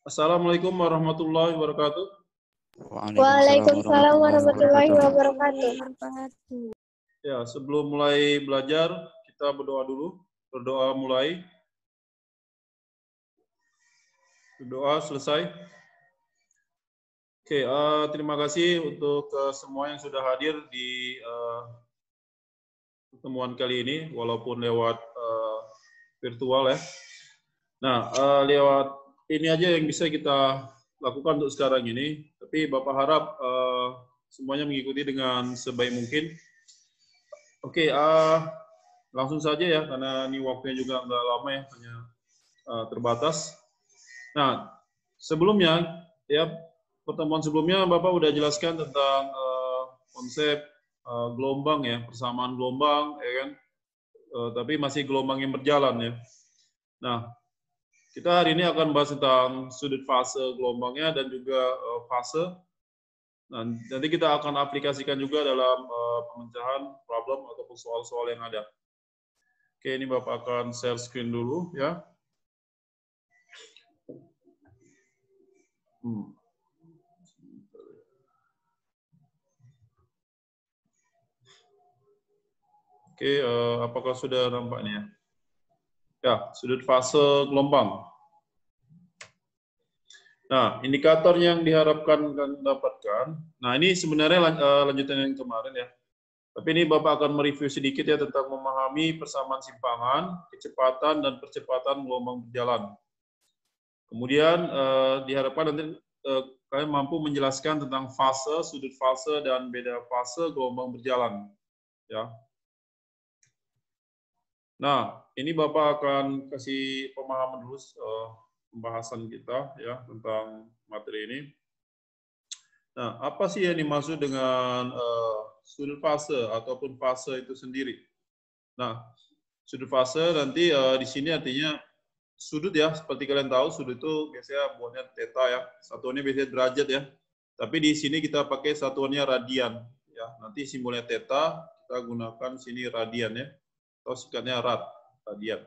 Assalamualaikum warahmatullahi wabarakatuh. Waalaikumsalam warahmatullahi wabarakatuh. Ya, sebelum mulai belajar, kita berdoa dulu. Berdoa mulai. Berdoa selesai. Oke, uh, terima kasih untuk uh, semua yang sudah hadir di uh, pertemuan kali ini, walaupun lewat uh, virtual ya. Nah, uh, lewat ini aja yang bisa kita lakukan untuk sekarang ini. Tapi Bapak harap uh, semuanya mengikuti dengan sebaik mungkin. Oke, okay, uh, langsung saja ya, karena ini waktunya juga nggak lama ya, hanya uh, terbatas. Nah, sebelumnya ya pertemuan sebelumnya Bapak udah jelaskan tentang uh, konsep uh, gelombang ya, persamaan gelombang, ya kan. Uh, tapi masih gelombang yang berjalan ya. Nah, kita hari ini akan bahas tentang sudut fase gelombangnya dan juga uh, fase. Nah, nanti kita akan aplikasikan juga dalam uh, pemecahan problem ataupun soal-soal yang ada. Oke, ini Bapak akan share screen dulu ya. Hmm. Oke, uh, apakah sudah nampak nih ya? Ya, sudut fase gelombang. Nah, indikator yang diharapkan kalian dapatkan. Nah, ini sebenarnya eh, lanjutan yang kemarin ya. Tapi ini Bapak akan mereview sedikit ya tentang memahami persamaan simpangan, kecepatan, dan percepatan gelombang berjalan. Kemudian eh, diharapkan nanti eh, kalian mampu menjelaskan tentang fase, sudut fase, dan beda fase gelombang berjalan. Ya, Nah, ini Bapak akan kasih pemahaman dulu uh, pembahasan kita ya tentang materi ini. Nah, apa sih yang dimaksud dengan uh, sudut fase ataupun fase itu sendiri? Nah, sudut fase nanti uh, di sini artinya sudut ya, seperti kalian tahu sudut itu biasanya buatnya theta ya, satuannya biasanya derajat ya. Tapi di sini kita pakai satuannya radian ya. Nanti simbolnya theta kita gunakan sini radian ya atau sikatnya rad radian.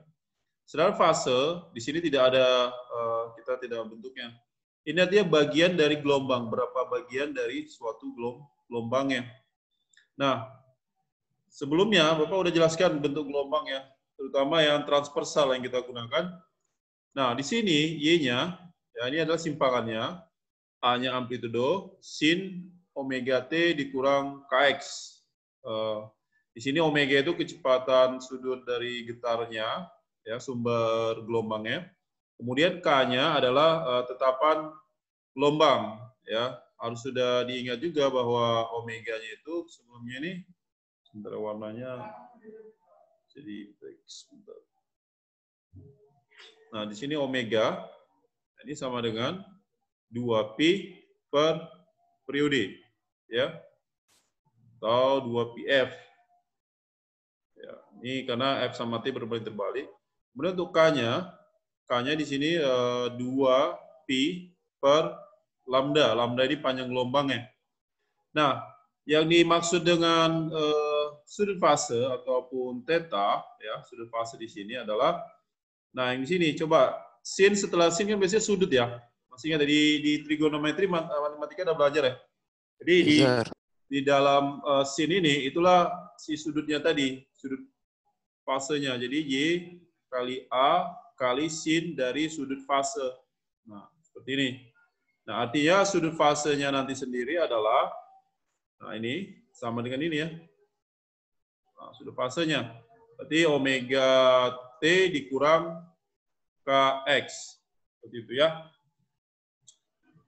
Sedangkan fase di sini tidak ada uh, kita tidak bentuknya. Ini artinya bagian dari gelombang, berapa bagian dari suatu gelombangnya. Nah, sebelumnya Bapak sudah jelaskan bentuk gelombang ya, terutama yang transversal yang kita gunakan. Nah, di sini Y-nya, ya ini adalah simpangannya, A-nya amplitudo, sin omega T dikurang KX. Uh, di sini omega itu kecepatan sudut dari getarnya, ya sumber gelombangnya. Kemudian K-nya adalah uh, tetapan gelombang, ya. Harus sudah diingat juga bahwa omega-nya itu sebelumnya ini sebentar warnanya jadi sebentar. Nah, di sini omega ini sama dengan 2pi per periode, ya. Atau 2pf ini karena F sama T berbalik terbalik. Kemudian untuk K-nya, K-nya di sini uh, eh, 2 pi per lambda. Lambda ini panjang gelombangnya. Nah, yang dimaksud dengan uh, sudut fase ataupun theta, ya, sudut fase di sini adalah, nah yang di sini coba sin setelah sin kan biasanya sudut ya. Masih ingat di, di trigonometri matematika udah belajar ya. Jadi di, di dalam uh, sin ini itulah si sudutnya tadi, sudut fasenya. Jadi Y kali A kali sin dari sudut fase. Nah, seperti ini. Nah, artinya sudut fasenya nanti sendiri adalah, nah ini, sama dengan ini ya. Nah, sudut fasenya. Berarti omega T dikurang KX. Seperti itu ya.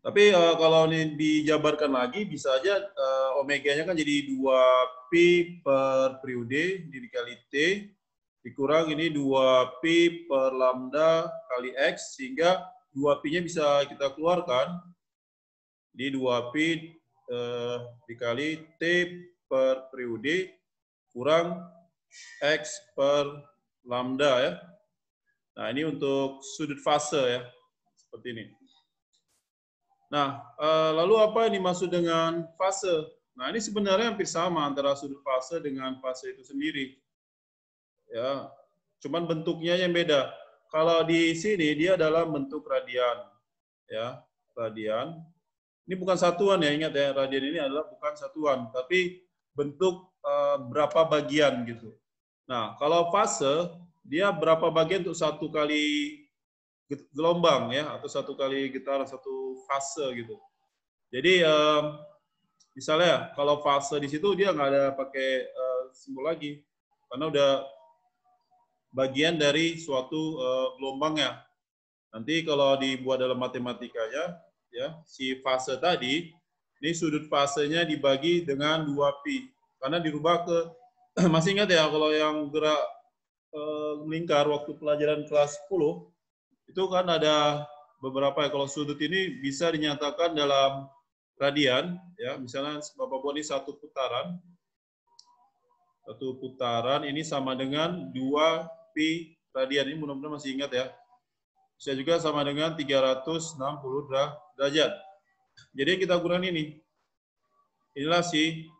Tapi uh, kalau ini dijabarkan lagi, bisa aja uh, omeganya kan jadi 2P per periode dikali T dikurang ini 2pi per lambda kali X, sehingga 2pi-nya bisa kita keluarkan di 2pi eh, dikali T per periode kurang X per lambda ya. Nah ini untuk sudut fase ya, seperti ini. Nah, eh, lalu apa yang dimaksud dengan fase? Nah, ini sebenarnya hampir sama antara sudut fase dengan fase itu sendiri ya cuman bentuknya yang beda kalau di sini dia dalam bentuk radian ya, radian. Ini bukan satuan ya, ingat ya, radian ini adalah bukan satuan, tapi bentuk uh, berapa bagian gitu. Nah, kalau fase dia berapa bagian untuk satu kali gelombang ya atau satu kali getaran satu fase gitu. Jadi um, misalnya kalau fase di situ dia nggak ada pakai uh, simbol lagi karena udah bagian dari suatu uh, gelombang ya. Nanti kalau dibuat dalam matematikanya ya si fase tadi ini sudut fasenya dibagi dengan 2pi karena dirubah ke masih ingat ya kalau yang gerak uh, melingkar waktu pelajaran kelas 10 itu kan ada beberapa ya. Kalau sudut ini bisa dinyatakan dalam radian ya. Misalnya Bapak buat ini satu putaran. Satu putaran ini sama dengan 2 pi radian ini mudah-mudahan masih ingat ya bisa juga sama dengan 360 derajat jadi kita gunakan ini inilah si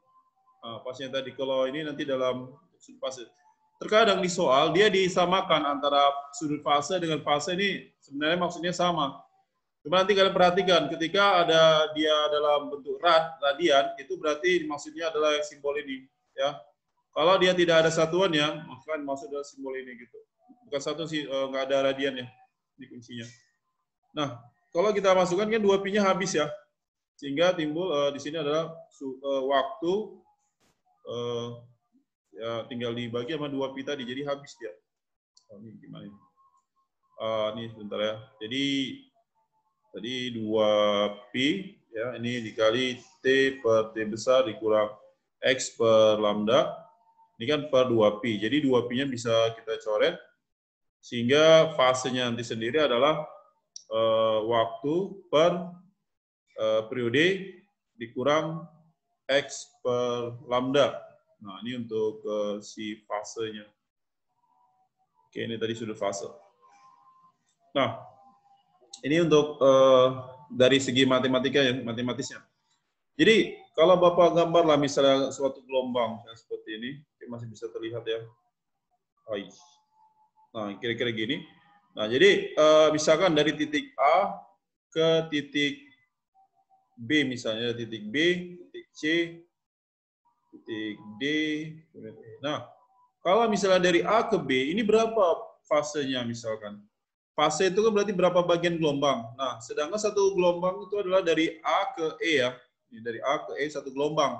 ah, pasnya tadi kalau ini nanti dalam sudut fase terkadang di soal dia disamakan antara sudut fase dengan fase ini sebenarnya maksudnya sama. Cuma nanti kalian perhatikan ketika ada dia dalam bentuk rad, radian, itu berarti maksudnya adalah simbol ini. ya. Kalau dia tidak ada satuannya, maka maksud adalah simbol ini gitu. Bukan satu sih, eh, nggak ada radiannya di kuncinya. Nah, kalau kita masukkan kan dua pi-nya habis ya. Sehingga timbul uh, di sini adalah uh, waktu uh, ya tinggal dibagi sama dua pi tadi jadi habis dia oh, ini gimana ini uh, ini sebentar ya jadi tadi dua pi ya ini dikali t per t besar dikurang x per lambda ini kan per 2 pi jadi 2 pi nya bisa kita coret sehingga fasenya nanti sendiri adalah uh, waktu per uh, periode dikurang x per lambda Nah, ini untuk uh, si fasenya. Oke, ini tadi sudah fase. Nah, ini untuk uh, dari segi matematika ya, matematisnya. Jadi, kalau Bapak gambar lah misalnya suatu gelombang seperti ini, masih bisa terlihat ya. Nah, kira-kira gini. Nah, jadi uh, misalkan dari titik A ke titik B misalnya, titik B, titik C, titik D. Nah, kalau misalnya dari A ke B, ini berapa fasenya misalkan? Fase itu kan berarti berapa bagian gelombang. Nah, sedangkan satu gelombang itu adalah dari A ke E ya. Ini dari A ke E satu gelombang.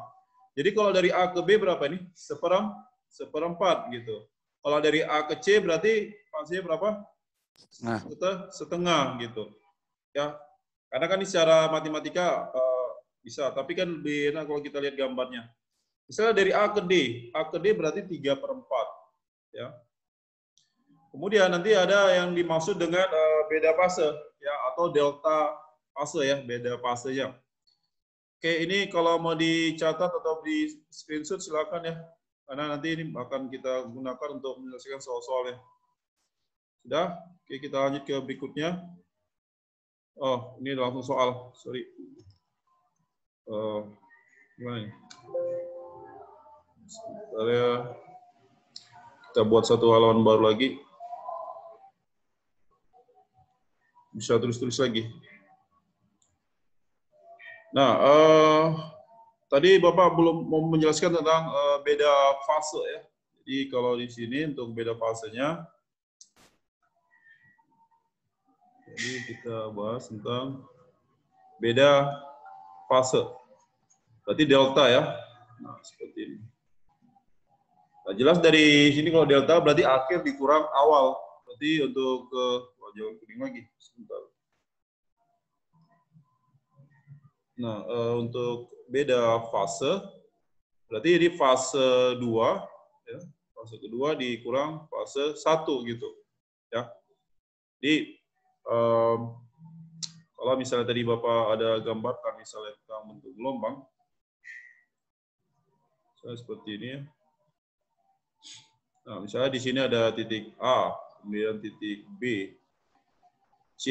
Jadi kalau dari A ke B berapa ini? Seperam, seperempat gitu. Kalau dari A ke C berarti fasenya berapa? Nah. Setengah gitu. Ya, karena kan ini secara matematika uh, bisa, tapi kan lebih enak kalau kita lihat gambarnya. Misalnya dari A ke D, A ke D berarti 3 per 4. Ya. Kemudian nanti ada yang dimaksud dengan uh, beda fase ya atau delta fase ya, beda fasenya. Oke, ini kalau mau dicatat atau di screenshot silakan ya. Karena nanti ini akan kita gunakan untuk menyelesaikan soal-soalnya. Sudah? Oke, kita lanjut ke berikutnya. Oh, ini langsung soal. Sorry. Uh, gimana ini? Sebentar ya. Kita buat satu halaman baru lagi. Bisa tulis-tulis lagi. Nah, uh, tadi Bapak belum mau menjelaskan tentang uh, beda fase ya. Jadi kalau di sini untuk beda fasenya, jadi kita bahas tentang beda fase. Berarti delta ya. Nah, seperti ini. Nah, jelas dari sini kalau delta berarti akhir dikurang awal. Berarti untuk ke oh, jauh kuning lagi sebentar. Nah, uh, untuk beda fase berarti ini fase 2 ya. Fase kedua dikurang fase 1 gitu. Ya. Jadi um, kalau misalnya tadi Bapak ada gambarkan misalnya tentang bentuk gelombang saya seperti ini ya. Nah, misalnya di sini ada titik A, kemudian titik B, C,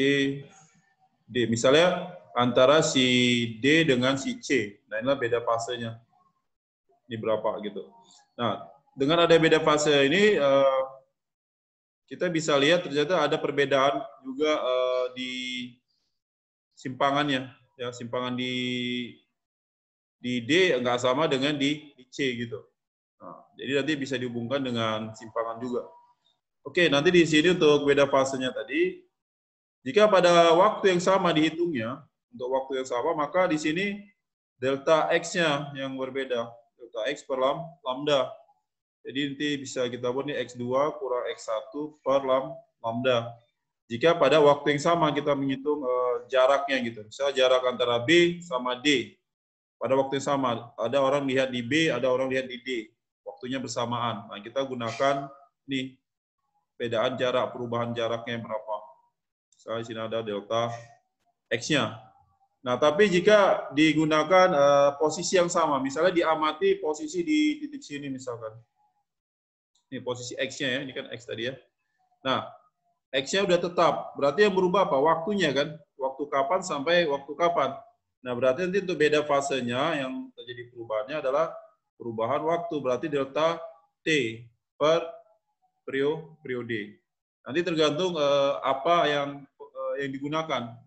D. Misalnya antara si D dengan si C. Nah, inilah beda fasenya. Ini berapa gitu. Nah, dengan ada beda fase ini, eh, kita bisa lihat ternyata ada perbedaan juga eh, di simpangannya. Ya, simpangan di di D nggak sama dengan di, di C gitu. Nah, jadi nanti bisa dihubungkan dengan simpangan juga. Oke, nanti di sini untuk beda fasenya tadi, jika pada waktu yang sama dihitungnya, untuk waktu yang sama, maka di sini delta X-nya yang berbeda. Delta X per lambda. Jadi nanti bisa kita buat nih X2 kurang X1 per lambda. Jika pada waktu yang sama kita menghitung uh, jaraknya gitu. Misalnya jarak antara B sama D. Pada waktu yang sama, ada orang lihat di B, ada orang lihat di D. Waktunya bersamaan. Nah, kita gunakan nih bedaan jarak, perubahan jaraknya berapa. Misalnya di sini ada delta X-nya. Nah, tapi jika digunakan uh, posisi yang sama, misalnya diamati posisi di titik sini misalkan. Ini posisi X-nya ya, ini kan X tadi ya. Nah, X-nya udah tetap. Berarti yang berubah apa? Waktunya kan. Waktu kapan sampai waktu kapan. Nah, berarti nanti untuk beda fasenya yang terjadi perubahannya adalah perubahan waktu. Berarti delta T per periode. Nanti tergantung eh, apa yang eh, yang digunakan.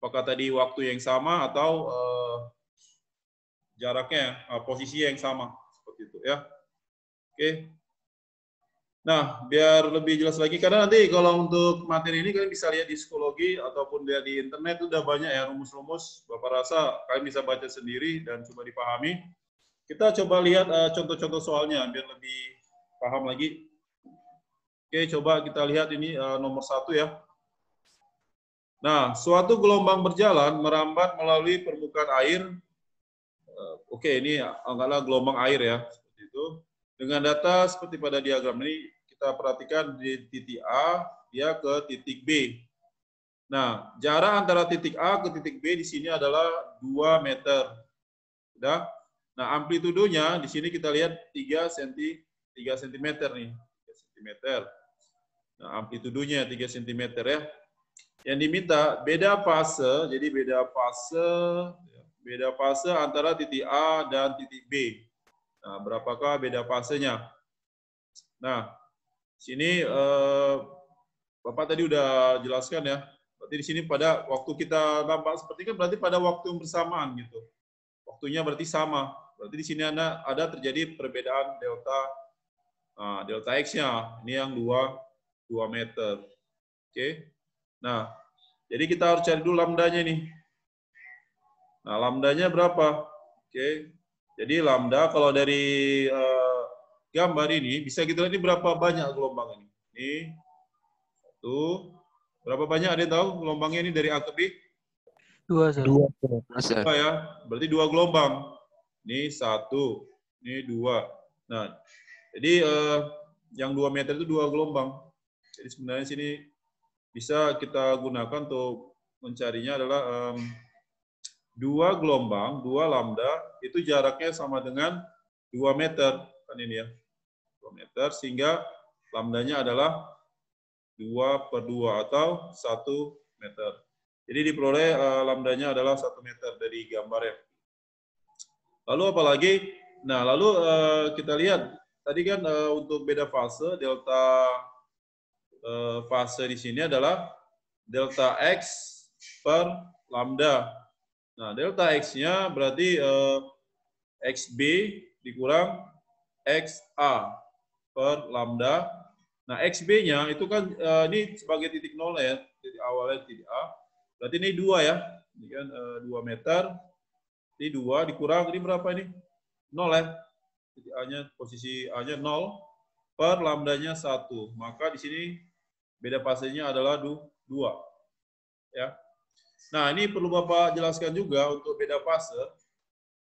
Apakah tadi waktu yang sama atau eh, jaraknya, eh, posisi yang sama. Seperti itu ya. Oke. Nah, biar lebih jelas lagi, karena nanti kalau untuk materi ini kalian bisa lihat di psikologi ataupun lihat di internet udah banyak ya rumus-rumus. Bapak rasa kalian bisa baca sendiri dan coba dipahami. Kita coba lihat eh, contoh-contoh uh, soalnya biar lebih paham lagi. Oke, coba kita lihat ini uh, nomor satu ya. Nah, suatu gelombang berjalan merambat melalui permukaan air. Uh, Oke, ini anggaplah gelombang air ya, seperti itu dengan data seperti pada diagram ini, kita perhatikan di titik A, dia ke titik B. Nah, jarak antara titik A ke titik B di sini adalah 2 meter. Sudah? Nah, amplitudonya di sini kita lihat 3 cm, 3 cm nih. 3 cm. Nah, amplitudonya 3 cm ya. Yang diminta beda fase, jadi beda fase beda fase antara titik A dan titik B. Nah, berapakah beda fasenya? Nah, sini eh, Bapak tadi udah jelaskan ya. Berarti di sini pada waktu kita nampak seperti kan berarti pada waktu yang bersamaan gitu. Waktunya berarti sama. Berarti di sini ada ada terjadi perbedaan delta nah, delta x-nya. Ini yang 2 2 meter. Oke. Nah, jadi kita harus cari dulu lambdanya nih. Nah, lambdanya berapa? Oke. Jadi lambda kalau dari uh, gambar ini bisa kita lihat ini berapa banyak gelombang ini. Ini satu. Berapa banyak ada yang tahu gelombangnya ini dari A ke B? Dua, Dua, dua ya. Berarti dua gelombang. Ini satu, ini dua. Nah, jadi uh, yang dua meter itu dua gelombang. Jadi sebenarnya sini bisa kita gunakan untuk mencarinya adalah um, dua gelombang, dua lambda, itu jaraknya sama dengan 2 meter. Kan ini ya, 2 meter, sehingga lambdanya adalah 2 per 2 atau 1 meter. Jadi diperoleh uh, lambdanya adalah 1 meter dari gambarnya. Lalu apalagi? Nah, lalu uh, kita lihat, tadi kan uh, untuk beda fase, delta fase di sini adalah delta X per lambda. Nah, delta X-nya berarti eh, XB dikurang XA per lambda. Nah, XB-nya itu kan eh, ini sebagai titik nol ya, titik awalnya titik A. Berarti ini dua ya, ini kan eh, 2 meter. Ini dua dikurang, ini berapa ini? Nol ya. Titik A-nya, posisi A-nya nol per lambdanya satu. Maka di sini beda fasenya adalah dua. Ya, Nah, ini perlu Bapak jelaskan juga untuk beda fase.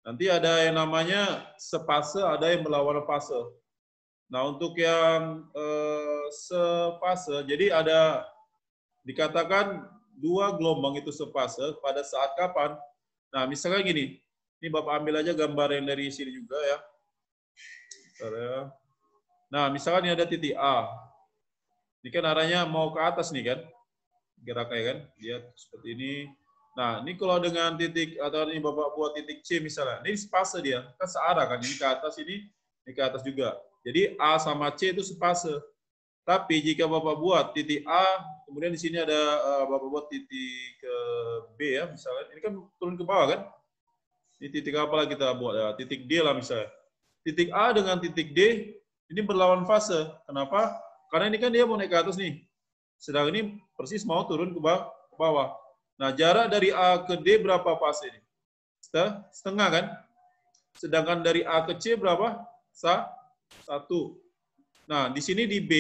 Nanti ada yang namanya sepase, ada yang berlawanan fase. Nah, untuk yang eh, sepase, jadi ada dikatakan dua gelombang itu sepase pada saat kapan? Nah, misalnya gini, ini Bapak ambil aja gambar yang dari sini juga ya. ya. Nah, misalkan ini ada titik A. Ini kan arahnya mau ke atas nih kan geraknya kan dia seperti ini nah ini kalau dengan titik atau ini bapak buat titik C misalnya ini sepase dia kan searah kan ini ke atas ini ini ke atas juga jadi A sama C itu sepase Tapi jika Bapak buat titik A, kemudian di sini ada uh, Bapak buat titik ke B ya, misalnya. Ini kan turun ke bawah kan? Ini titik apa lah kita buat ya? Titik D lah misalnya. Titik A dengan titik D ini berlawan fase. Kenapa? Karena ini kan dia mau naik ke atas nih. Sedang ini persis mau turun ke bawah. Nah, jarak dari A ke D berapa fase ini? Setengah kan? Sedangkan dari A ke C berapa? Sa satu. Nah, di sini di B,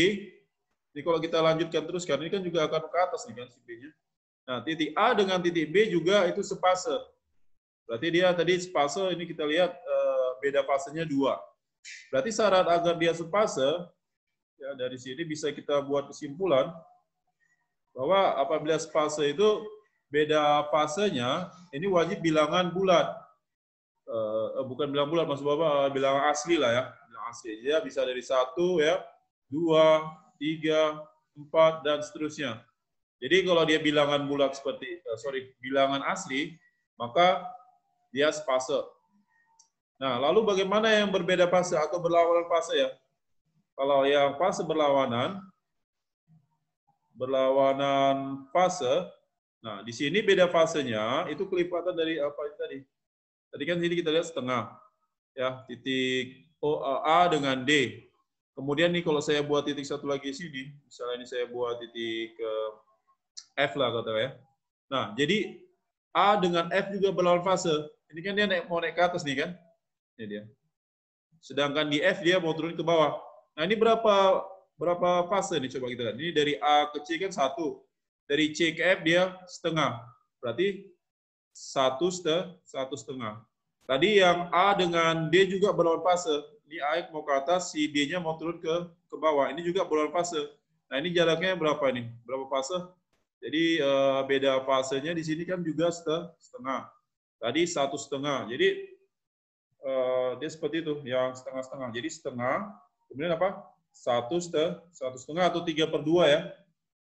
ini kalau kita lanjutkan terus kan, ini kan juga akan ke atas nih kan si B-nya. Nah, titik A dengan titik B juga itu sepase. Berarti dia tadi sepase, ini kita lihat uh, beda fasenya dua. Berarti syarat agar dia sepase, ya dari sini bisa kita buat kesimpulan bahwa apabila sepase itu beda fasenya, ini wajib bilangan bulat. Uh, bukan bilangan bulat, maksud Bapak bilangan asli lah ya. Bilangan asli. Dia bisa dari satu ya, dua, tiga, empat, dan seterusnya. Jadi kalau dia bilangan bulat seperti, uh, sorry, bilangan asli, maka dia fase. Nah, lalu bagaimana yang berbeda fase atau berlawanan fase ya? Kalau yang fase berlawanan, berlawanan fase, nah di sini beda fasenya, itu kelipatan dari apa itu tadi? Tadi kan sini kita lihat setengah, ya titik O, A dengan D. Kemudian nih kalau saya buat titik satu lagi sini, misalnya ini saya buat titik uh, F lah kata ya. Nah, jadi A dengan F juga berlawan fase. Ini kan dia naik, mau naik ke atas nih kan. Ini dia. Sedangkan di F dia mau turun ke bawah. Nah, ini berapa berapa fase nih coba kita lihat. Ini dari A ke C kan satu. Dari C ke F dia setengah. Berarti satu setengah, satu setengah. Tadi yang A dengan D juga berlawan fase ini A mau ke atas, si D-nya mau turun ke ke bawah. Ini juga bulan fase. Nah, ini jaraknya berapa ini? Berapa fase? Jadi uh, beda fasenya di sini kan juga setengah. Tadi satu setengah. Jadi uh, dia seperti itu, yang setengah-setengah. Jadi setengah, kemudian apa? Satu setengah, satu setengah atau tiga per dua ya.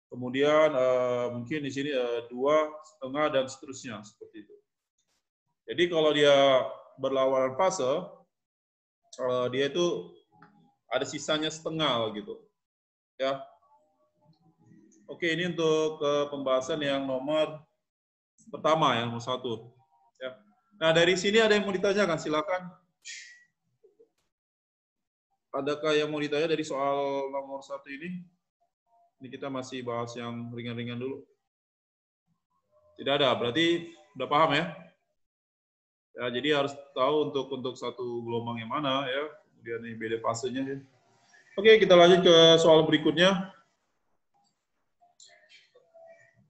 Kemudian uh, mungkin di sini uh, dua setengah dan seterusnya seperti itu. Jadi kalau dia berlawanan fase, uh, dia itu ada sisanya setengah gitu. Ya. Oke, ini untuk uh, pembahasan yang nomor pertama ya, nomor satu. Ya. Nah, dari sini ada yang mau ditanyakan, silakan. Adakah yang mau ditanya dari soal nomor satu ini? Ini kita masih bahas yang ringan-ringan dulu. Tidak ada, berarti udah paham ya? Ya, jadi harus tahu untuk untuk satu gelombang yang mana ya. Kemudian ini beda fasenya ya. Oke, kita lanjut ke soal berikutnya.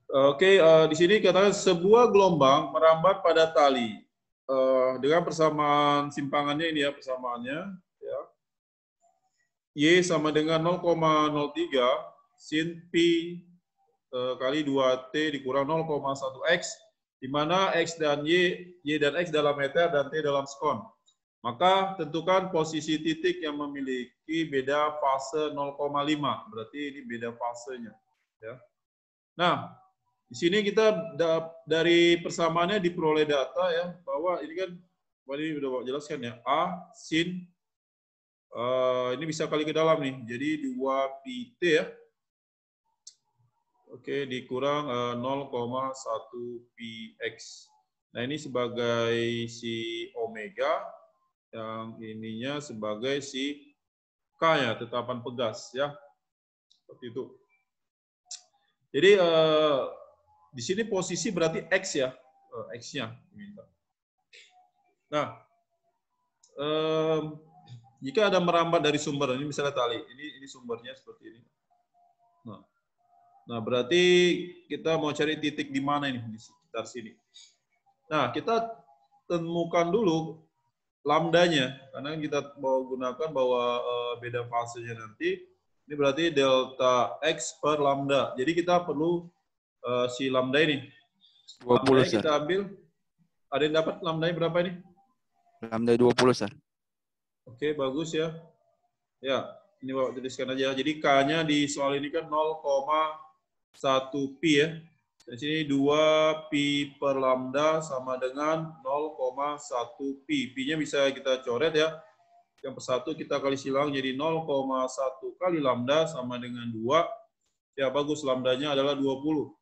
Oke, uh, di sini katakan sebuah gelombang merambat pada tali uh, dengan persamaan simpangannya ini ya persamaannya ya. Y sama dengan 0,03 sin pi uh, kali 2t dikurang 0,1 x di mana X dan Y, Y dan X dalam meter dan T dalam skon. Maka tentukan posisi titik yang memiliki beda fase 0,5. Berarti ini beda fasenya. Ya. Nah, di sini kita dari persamaannya diperoleh data ya bahwa ini kan ini sudah jelaskan ya A sin uh, ini bisa kali ke dalam nih. Jadi 2 pt ya Oke, dikurang uh, eh, 0,1 px. Nah, ini sebagai si omega, yang ininya sebagai si k ya, tetapan pegas ya. Seperti itu. Jadi uh, di sini posisi berarti x ya, uh, x-nya Nah, um, jika ada merambat dari sumber, ini misalnya tali, ini ini sumbernya seperti ini. Nah, Nah, berarti kita mau cari titik di mana ini di sekitar sini. Nah, kita temukan dulu lambdanya karena kita mau gunakan bahwa uh, beda fasenya nanti ini berarti delta x per lambda. Jadi kita perlu uh, si lambda ini. 20 lambda kita ambil. Ada yang dapat lambda berapa ini? Lambda 20, Sir. Oke, bagus ya. Ya, ini Bapak tuliskan aja. Jadi K-nya di soal ini kan 0, 1 pi ya. Di sini 2 pi per lambda sama dengan 0,1 pi. Pi-nya bisa kita coret ya. yang persatu kita kali silang jadi 0,1 kali lambda sama dengan 2. Ya bagus, lambdanya adalah 20.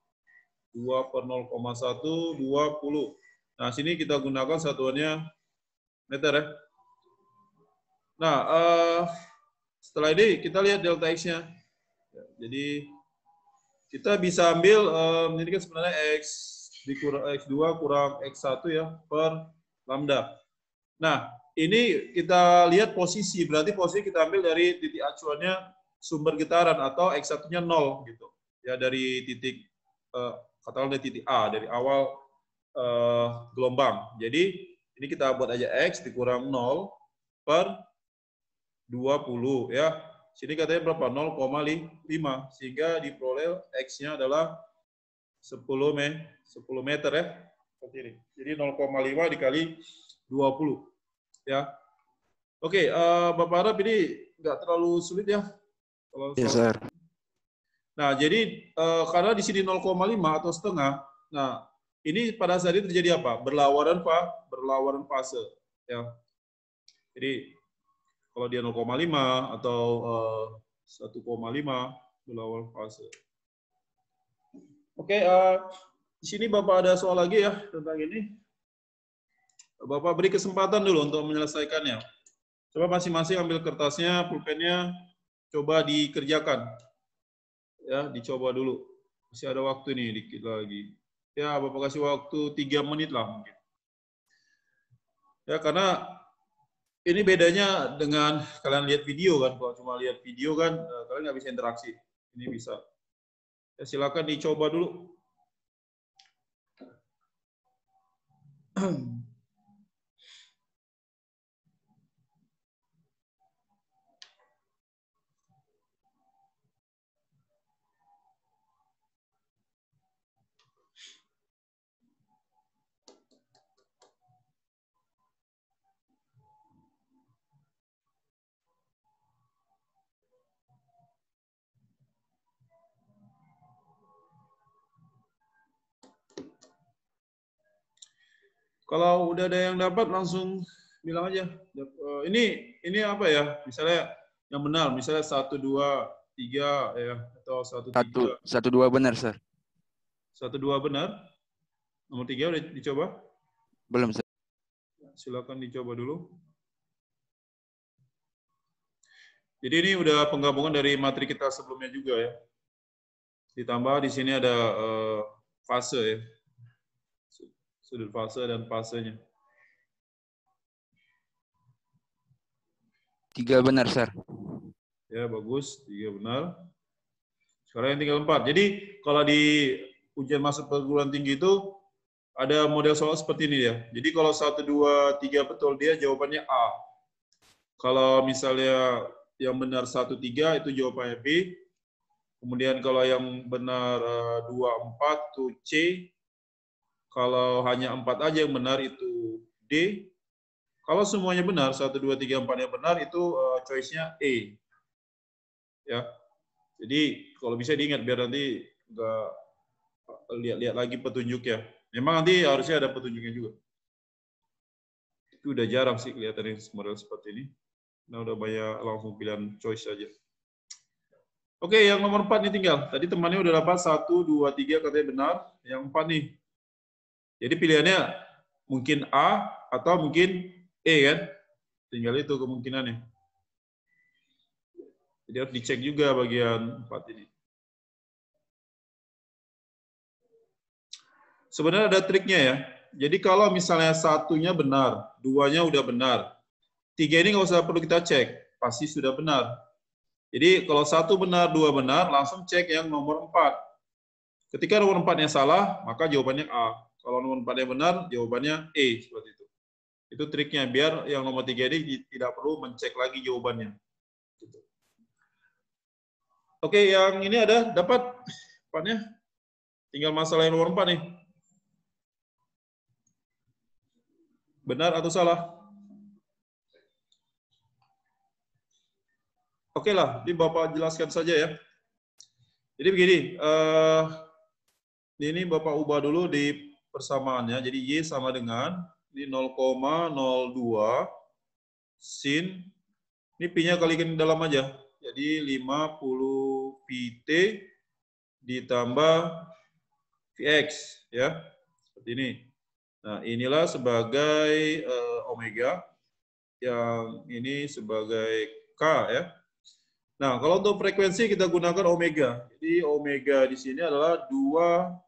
2 per 0,1, 20. Nah, sini kita gunakan satuannya meter ya. Nah, uh, setelah ini kita lihat delta X-nya. Ya, jadi kita bisa ambil, um, ini kan sebenarnya X dikurang X2 kurang X1 ya per lambda. Nah, ini kita lihat posisi, berarti posisi kita ambil dari titik acuannya sumber getaran atau X1-nya 0 gitu. Ya dari titik uh, katakanlah dari titik A dari awal uh, gelombang. Jadi ini kita buat aja X dikurang 0 per 20 ya. Sini katanya berapa? 0,5 sehingga diperoleh X-nya adalah 10 me 10 meter ya. Seperti ini. Jadi 0,5 dikali 20 ya. Oke, uh, Bapak Arab ini nggak terlalu sulit ya. Kalau yes, sir. Nah, jadi uh, karena di sini 0,5 atau setengah, nah ini pada saat ini terjadi apa? Berlawanan apa? Berlawanan fase. Ya. Jadi kalau dia 0,5 atau uh, 1,5 berlawan fase. Oke, uh, di sini Bapak ada soal lagi ya tentang ini. Bapak beri kesempatan dulu untuk menyelesaikannya. Coba masing-masing ambil kertasnya, pulpennya, coba dikerjakan. Ya, dicoba dulu. Masih ada waktu nih dikit lagi. Ya, Bapak kasih waktu tiga menit lah mungkin. Ya, karena ini bedanya dengan kalian lihat video kan. Kalau cuma lihat video kan, eh, kalian nggak bisa interaksi. Ini bisa. Ya, silakan dicoba dulu. Kalau udah ada yang dapat langsung bilang aja. Eh, ini ini apa ya? Misalnya yang benar, misalnya satu dua tiga ya atau satu tiga. Satu dua benar, sir. Satu dua benar. Nomor tiga udah dicoba? Belum, sir. Silakan dicoba dulu. Jadi ini udah penggabungan dari materi kita sebelumnya juga ya. Ditambah di sini ada uh, fase ya sudut fase dan fasenya. Tiga benar, Sir. Ya, bagus. Tiga benar. Sekarang yang tinggal empat. Jadi, kalau di ujian masuk perguruan tinggi itu, ada model soal seperti ini ya. Jadi, kalau satu, dua, tiga betul dia, jawabannya A. Kalau misalnya yang benar satu, tiga, itu jawabannya B. Kemudian kalau yang benar eh, dua, empat, itu C. Kalau hanya empat aja yang benar itu D. Kalau semuanya benar, satu dua tiga empat yang benar itu uh, choice-nya E. Ya. Jadi kalau bisa diingat biar nanti nggak lihat-lihat lagi petunjuk ya. Memang nanti harusnya ada petunjuknya juga. Itu udah jarang sih kelihatan model seperti ini. Nah udah banyak langsung pilihan choice saja. Oke, yang nomor empat nih tinggal. Tadi temannya udah dapat satu, dua, tiga katanya benar. Yang empat nih, jadi pilihannya mungkin A atau mungkin E kan? Tinggal itu kemungkinannya. Jadi harus dicek juga bagian 4 ini. Sebenarnya ada triknya ya. Jadi kalau misalnya satunya benar, duanya udah benar, tiga ini nggak usah perlu kita cek, pasti sudah benar. Jadi kalau satu benar, dua benar, langsung cek yang nomor empat. Ketika nomor empatnya salah, maka jawabannya A. Kalau nomor 4 yang benar, jawabannya E seperti itu. Itu triknya biar yang nomor 3 ini tidak perlu mencek lagi jawabannya. Gitu. Oke, yang ini ada dapat empatnya. Tinggal masalah yang nomor 4 nih. Benar atau salah? Oke lah, ini Bapak jelaskan saja ya. Jadi begini, uh, ini Bapak ubah dulu di persamaannya. Jadi Y sama dengan ini 0,02 sin Ini P-nya kalikan dalam aja. Jadi 50 PT ditambah Vx ya. Seperti ini. Nah, inilah sebagai uh, omega yang ini sebagai K ya. Nah, kalau untuk frekuensi kita gunakan omega. Jadi omega di sini adalah 2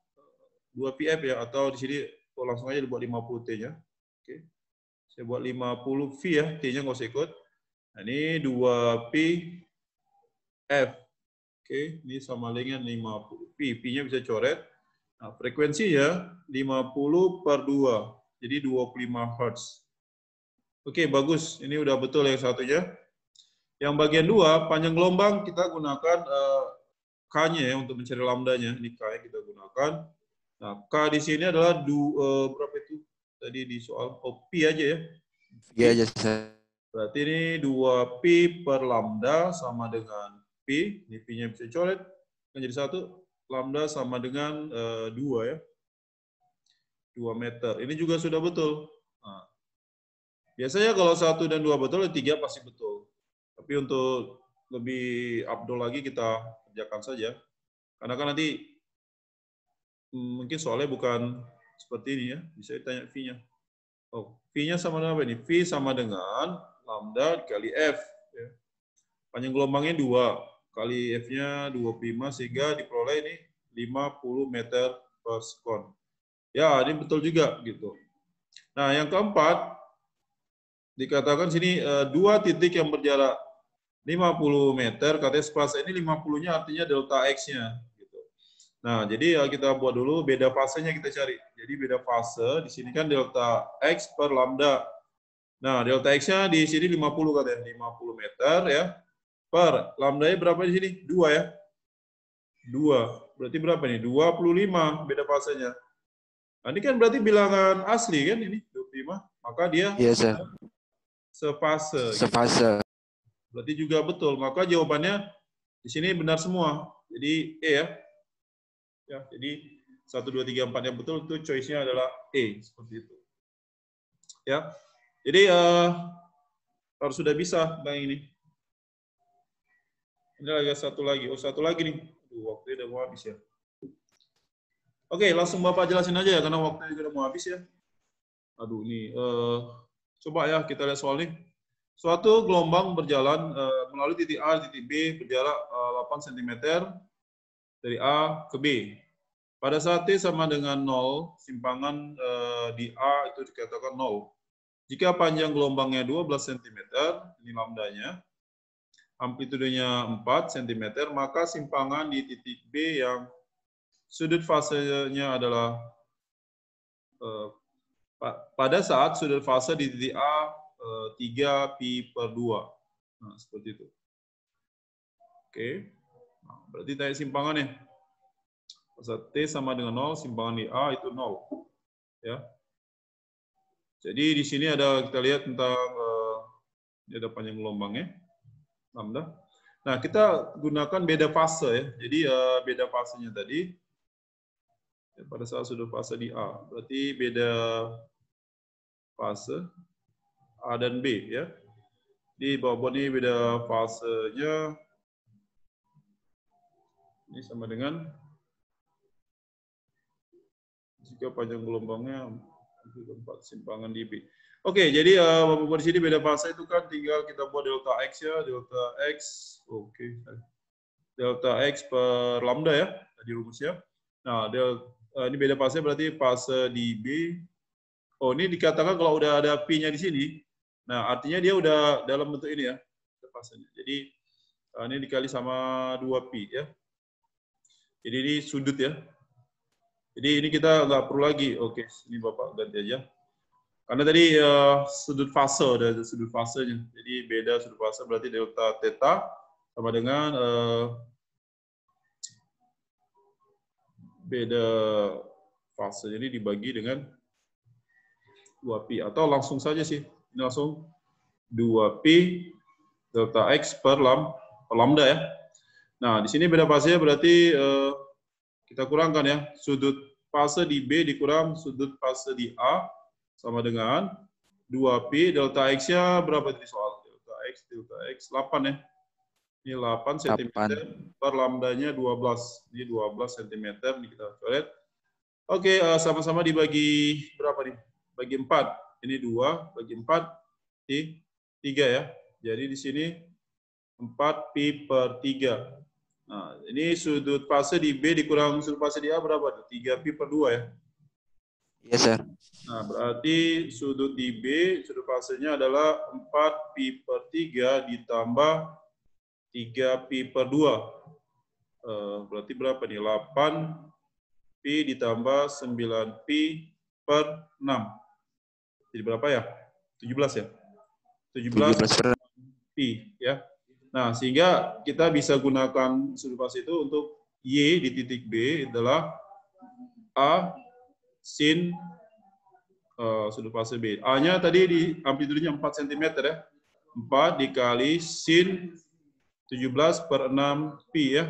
2 PF ya atau di sini oh, langsung aja dibuat 50 T-nya. Oke. Saya buat 50 V ya, T-nya nggak usah ikut. Nah, ini 2 P F. Oke, ini sama dengan 50 P. P-nya bisa coret. Nah, frekuensinya 50 per 2. Jadi 25 Hz. Oke, bagus. Ini udah betul yang satunya. Yang bagian dua, panjang gelombang kita gunakan uh, K-nya ya untuk mencari lambdanya. Ini K yang kita gunakan. Nah, K di sini adalah du, uh, berapa itu? Tadi di soal oh, P aja ya. P aja saya. Berarti ini 2 P per lambda sama dengan P. Ini P-nya bisa coret. Kan jadi satu. Lambda sama dengan uh, 2 ya. 2 meter. Ini juga sudah betul. Nah, biasanya kalau satu dan dua betul, tiga pasti betul. Tapi untuk lebih abdul lagi kita kerjakan saja. Karena kan nanti mungkin soalnya bukan seperti ini ya. Bisa ditanya V-nya. Oh, V-nya sama dengan apa ini? V sama dengan lambda kali F. Ya. Panjang gelombangnya 2 kali F-nya 25 sehingga diperoleh ini 50 meter per sekon. Ya, ini betul juga gitu. Nah, yang keempat dikatakan sini eh, dua titik yang berjarak 50 meter, katanya fase ini 50-nya artinya delta X-nya. Gitu. Nah, jadi ya kita buat dulu beda fasenya kita cari. Jadi beda fase, di sini kan delta X per lambda. Nah, delta X-nya di sini 50 katanya, 50 meter ya. Per, lambda-nya berapa di sini? 2 ya. 2. Berarti berapa nih? 25 beda fasenya. Nah, ini kan berarti bilangan asli kan ini, 25. Maka dia Iya, sir. sefase. gitu. Sefase. Berarti juga betul. Maka jawabannya di sini benar semua. Jadi E ya. Ya, jadi 1 2 3 4 yang betul itu choice-nya adalah E seperti itu. Ya. Jadi uh, harus sudah bisa Bang ini. Ini lagi satu lagi. Oh, satu lagi nih. Aduh, waktunya udah mau habis ya. Oke, langsung Bapak jelasin aja ya karena waktunya udah mau habis ya. Aduh, ini uh, coba ya kita lihat soal ini. Suatu gelombang berjalan uh, melalui titik A titik B berjarak uh, 8 cm dari A ke B. Pada saat T sama dengan 0, simpangan uh, di A itu dikatakan 0. Jika panjang gelombangnya 12 cm, ini lambdanya, amplitudenya 4 cm, maka simpangan di titik B yang sudut fasenya adalah uh, pada saat sudut fase di titik A 3 pi per 2. Nah, seperti itu. Oke. Nah, berarti tanya simpangannya. Pasal T sama dengan 0, simpangan di A itu 0. Ya. Jadi di sini ada kita lihat tentang ini ada panjang gelombangnya. Lambda. Nah, kita gunakan beda fase ya. Jadi uh, beda fasenya tadi ya, pada saat sudah fase di A. Berarti beda fase A dan B ya. Di bawah ini beda fasenya. Ini sama dengan jika panjang gelombangnya empat simpangan di B. Oke, jadi uh, Bapak di sini beda fase itu kan tinggal kita buat delta X ya, delta X. Oke. Delta X per lambda ya, tadi rumusnya. Nah, delta, uh, ini beda fase berarti fase di B. Oh, ini dikatakan kalau udah ada P-nya di sini, Nah, artinya dia udah dalam bentuk ini ya, fasenya. Jadi ini dikali sama 2pi ya. Jadi ini sudut ya. Jadi ini kita nggak perlu lagi. Oke, ini Bapak ganti aja. Karena tadi uh, sudut fase ada sudut fasenya. Jadi beda sudut fase berarti delta theta sama dengan uh, beda fase. Jadi dibagi dengan 2pi atau langsung saja sih ini langsung 2pi delta X per, lam, per lambda ya. Nah, di sini beda fasenya berarti eh, kita kurangkan ya. Sudut fase di B dikurang sudut fase di A sama dengan 2pi delta X-nya berapa tadi soal? Delta X delta X 8 ya. Ini 8 cm per lambdanya 12. Ini 12 cm ini kita coret. Oke, uh, sama-sama dibagi berapa nih? Bagi 4. Ini 2, bagi 4 di 3 ya. Jadi di sini 4 pi per 3. Nah, ini sudut fase di B dikurang sudut fase di A berapa? 3 pi per 2 ya? Iya, yes, Sir. Nah, berarti sudut di B, sudut fasenya adalah 4 pi per 3 ditambah 3 pi per 2. Uh, eh, berarti berapa nih? 8 pi ditambah 9 pi per 6. Jadi berapa ya? 17 ya? 17, 17 per pi ya. Nah, sehingga kita bisa gunakan sudut itu untuk Y di titik B adalah A sin uh, sudut fase B. A-nya tadi di amplitudenya 4 cm ya. 4 dikali sin 17 per 6 pi ya.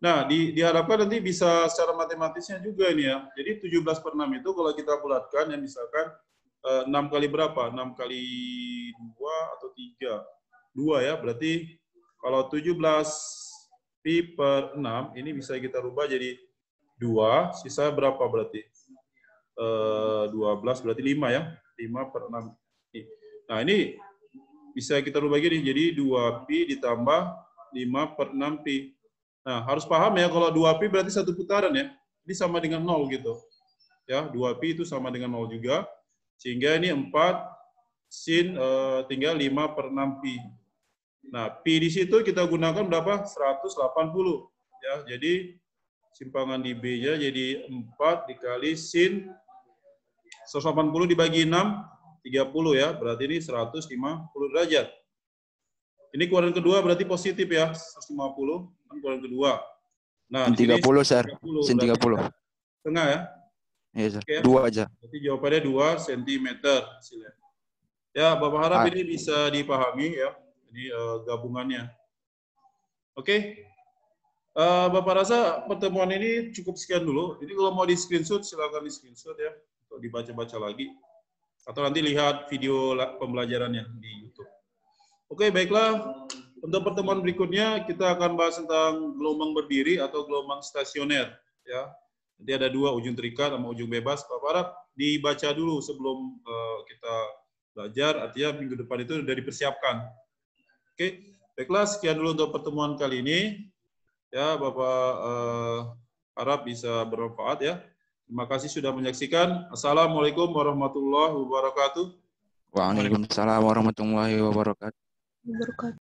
Nah, di, diharapkan nanti bisa secara matematisnya juga ini ya. Jadi 17 per 6 itu kalau kita bulatkan ya misalkan uh, eh, 6 kali berapa? 6 kali 2 atau 3 2 ya, berarti kalau 17 pi per 6, ini bisa kita rubah jadi 2, sisa berapa berarti? E, eh, 12 berarti 5 ya, 5 per 6. Nah ini bisa kita rubah gini, jadi 2 pi ditambah 5 per 6 pi. Nah harus paham ya, kalau 2 pi berarti satu putaran ya, ini sama dengan 0 gitu. Ya, 2 pi itu sama dengan 0 juga, sehingga ini 4 sin e, tinggal 5 per 6 pi. Nah, Pi di situ kita gunakan berapa? 180. Ya, jadi simpangan di B-nya jadi 4 dikali sin 180 dibagi 6 30 ya. Berarti ini 150 derajat. Ini keluaran kedua berarti positif ya, 150 kan keluaran kedua. Nah, 30, Sir. Sin 30. Tengah ya? Iya, Sir. Okay? Dua aja. Berarti jawabannya 2 cm hasilnya. Ya, Bapak harap ah. ini bisa dipahami ya. Jadi uh, gabungannya. Oke. Okay. Uh, eh, Bapak rasa pertemuan ini cukup sekian dulu. Ini kalau mau di screenshot silakan di screenshot ya untuk dibaca-baca lagi atau nanti lihat video pembelajarannya di YouTube. Oke, okay, baiklah. Untuk pertemuan berikutnya kita akan bahas tentang gelombang berdiri atau gelombang stasioner ya. Nanti ada dua ujung terikat sama ujung bebas. Bapak harap dibaca dulu sebelum uh, kita belajar, artinya minggu depan itu sudah dipersiapkan. Oke, baiklah sekian dulu untuk pertemuan kali ini. Ya, Bapak eh, harap bisa bermanfaat ya. Terima kasih sudah menyaksikan. Assalamualaikum warahmatullahi wabarakatuh. Waalaikumsalam warahmatullahi wabarakatuh.